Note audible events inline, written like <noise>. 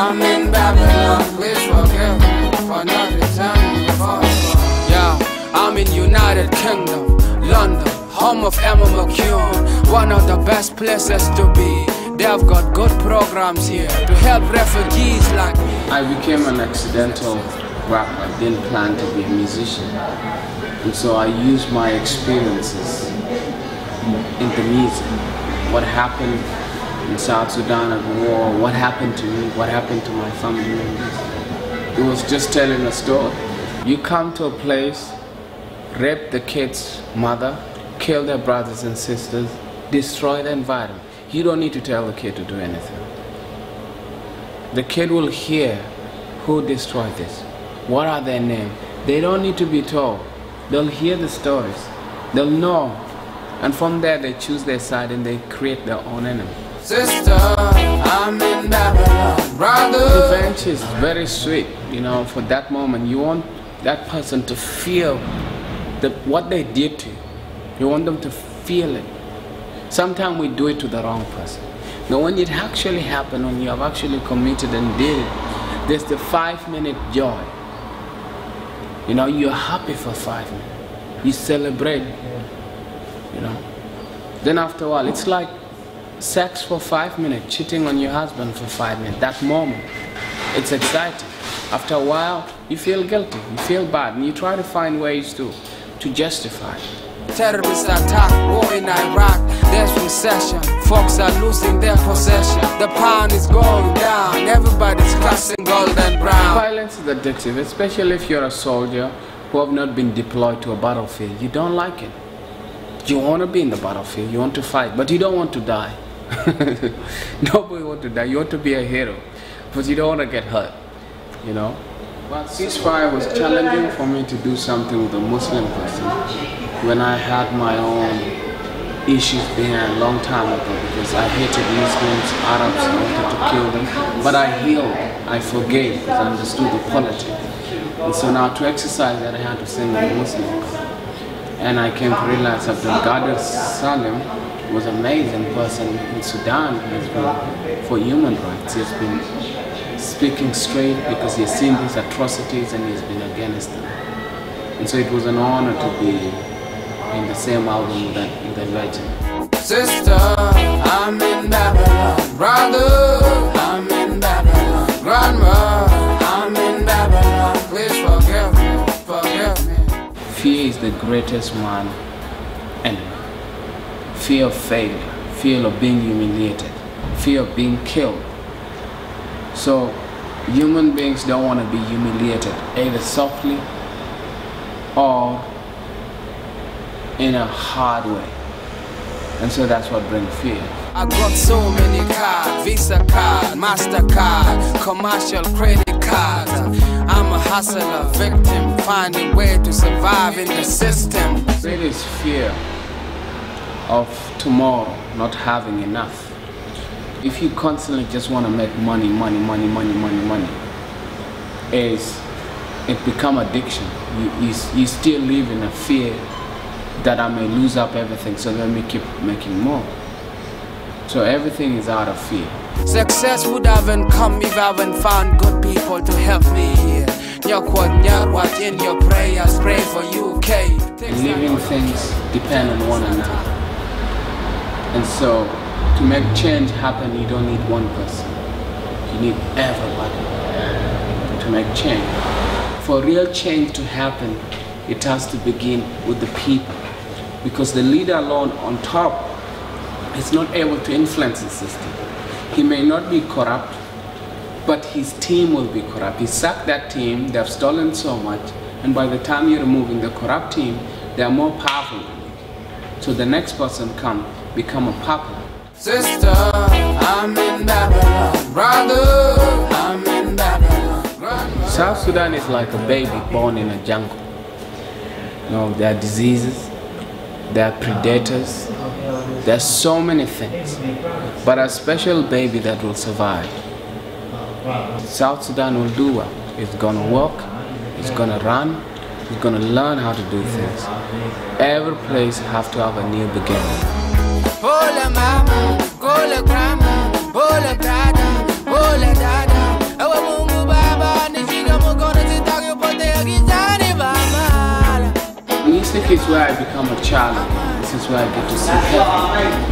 I'm in Babylon. Please forgive me for not returning your phone. Yeah, I'm in United Kingdom, London, home of Emma McCune. One of the best places to be. They've got good programs here to help refugees like me. I became an accidental rapper. I didn't plan to be a musician. And so I used my experiences in the music. What happened in South Sudan at war, what happened to me, what happened to my family members. It was just telling a story. You come to a place, rape the kid's mother, kill their brothers and sisters, destroy the environment. You don't need to tell the kid to do anything. The kid will hear who destroyed this. What are their names? They don't need to be told. They'll hear the stories. They'll know. And from there, they choose their side and they create their own enemy. Sister, I'm in Babylon. Brother, Revenge is very sweet, you know, for that moment. You want that person to feel the, what they did to you. You want them to feel it. Sometimes we do it to the wrong person. But when it actually happened, when you have actually committed and did it, there's the five minute joy. You know, you're happy for five minutes. You celebrate, you know. Then after a while, it's like sex for five minutes, cheating on your husband for five minutes. That moment, it's exciting. After a while, you feel guilty, you feel bad, and you try to find ways to, to justify it. terrorist attack, war in Iraq. There's recession. Folks are losing their possession. The pound is going down. Everybody's cussing Gordon Brown. Violence is addictive, especially if you're a soldier who have not been deployed to a battlefield. You don't like it. You want to be in the battlefield, you want to fight, but you don't want to die. <laughs> Nobody want to die. You want to be a hero, but you don't want to get hurt. You know. But ceasefire was challenging for me to do something with a Muslim person when I had my own issues behind a long time ago because I hated Muslims, Arabs, I wanted to kill them. But I healed, I forgave because I understood the politics. And so now to exercise that I had to sing a Muslim. And I came to realize Abdul Qadir Salim was an amazing person in Sudan. He has been for human rights. He has been speaking straight because he has seen these atrocities and he has been against them. And so it was an honor to be in the same album with that, with that legend. Sister, I'm in Babylon. Brother, the greatest man enemy. Fear of failure, fear of being humiliated, fear of being killed. So human beings don't want to be humiliated either softly or in a hard way. And so that's what brings fear. I got so many cards, Visa card, MasterCard, commercial credit cards. Hustler, victim, finding way to survive in the system. It is fear of tomorrow not having enough. If you constantly just want to make money, money, money, money, money, money, is it become addiction. You, you, you still live in a fear that I may lose up everything, so let me keep making more. So everything is out of fear. Success would haven't come if I haven't found good people to help me here. Nyakwad nyarwat in your prayers, pray for UK. Living things depend on one another. And so to make change happen, you don't need one person. You need everybody to make change. For real change to happen, it has to begin with the people. Because the leader alone on top is not able to influence the system. He may not be corrupt, his team will be corrupt. He sacked that team, they have stolen so much, and by the time you're removing the corrupt team, they are more powerful than you. So the next person come, become a popular. Sister, I'm in Babylon. Brother, I'm in Babylon. South Sudan is like a baby born in a jungle. You know, there are diseases, there are predators, there are so many things. But a special baby that will survive. South Sudan will do well. It's gonna walk, it's gonna run, it's gonna learn how to do things. Every place has to have a new beginning. Music is where I become a child. This is where I get to see heaven.